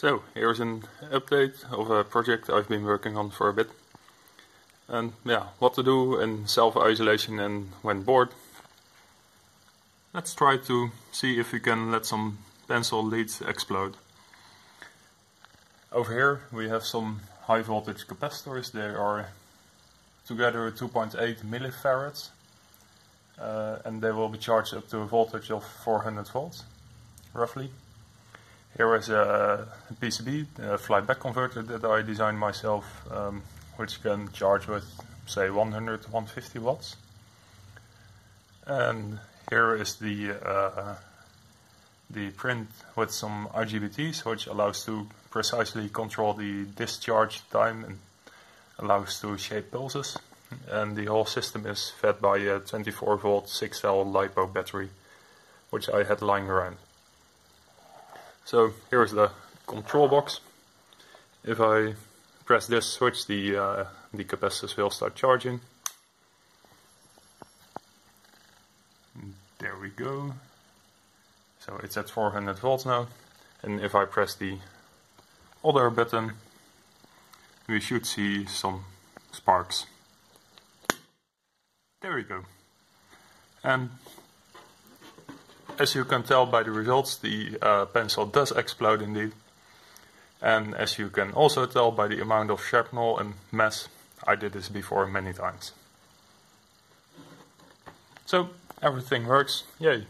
So, here's an update of a project I've been working on for a bit. And yeah, what to do in self-isolation and when bored. Let's try to see if we can let some pencil leads explode. Over here we have some high voltage capacitors. They are together 2.8 millifarads. Uh, and they will be charged up to a voltage of 400 volts, roughly. Here is a PCB, a flyback converter that I designed myself, um, which can charge with, say, 100 to 150 watts. And here is the uh, the print with some IGBTs, which allows to precisely control the discharge time and allows to shape pulses. And the whole system is fed by a 24 volt 6 cell LiPo battery, which I had lying around. So here's the control box. If I press this switch, the, uh, the capacitors will start charging. There we go. So it's at 400 volts now. And if I press the other button, we should see some sparks. There we go. And as you can tell by the results, the uh, pencil does explode indeed. And as you can also tell by the amount of shrapnel and mess, I did this before many times. So, everything works, yay.